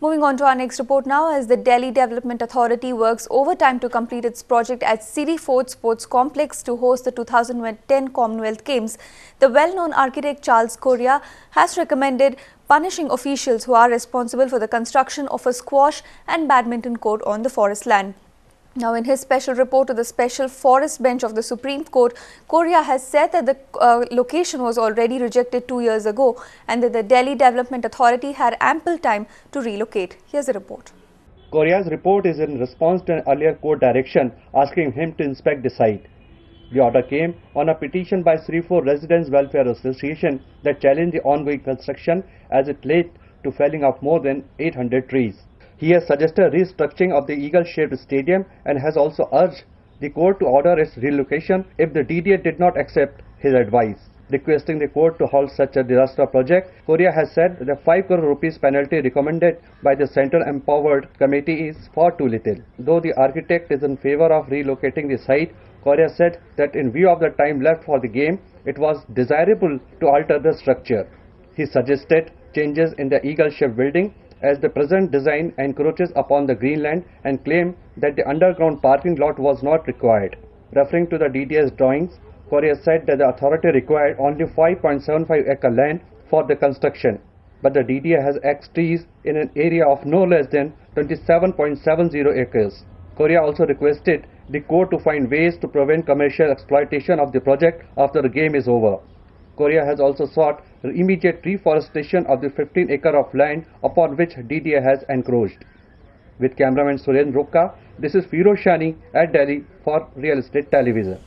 Moving on to our next report now, as the Delhi Development Authority works overtime to complete its project at Sirifort Sports Complex to host the 2010 Commonwealth Games, the well-known architect Charles Correa has recommended punishing officials who are responsible for the construction of a squash and badminton court on the forest land. Now, in his special report to the Special Forest Bench of the Supreme Court, Correa has said that the uh, location was already rejected two years ago and that the Delhi Development Authority had ample time to relocate. Here's the report. Correa's report is in response to an earlier court direction asking him to inspect the site. The order came on a petition by Sirifort Residents Welfare Association that challenged the ongoing construction as it led to felling of more than 800 trees. He has suggested restructuring of the eagle-shaped stadium and has also urged the court to order its relocation if the DDA did not accept his advice. Requesting the court to halt such a disaster project, Correa has said the 5 crore rupees penalty recommended by the Central Empowered Committee is far too little. Though the architect is in favor of relocating the site, Correa said that in view of the time left for the game, it was desirable to alter the structure. He suggested changes in the eagle-shaped building as the present design encroaches upon the greenland and claim that the underground parking lot was not required. Referring to the DDA's drawings, Correa said that the authority required only 5.75 acre land for the construction, but the DDA has X trees in an area of no less than 27.70 acres. Correa also requested the court to find ways to prevent commercial exploitation of the project after the game is over. Correa has also sought immediate reforestation of the 15 acre of land upon which DDA has encroached. With cameraman Surendra Rokka, this is Firoz Shani at Delhi for Real Estate Television.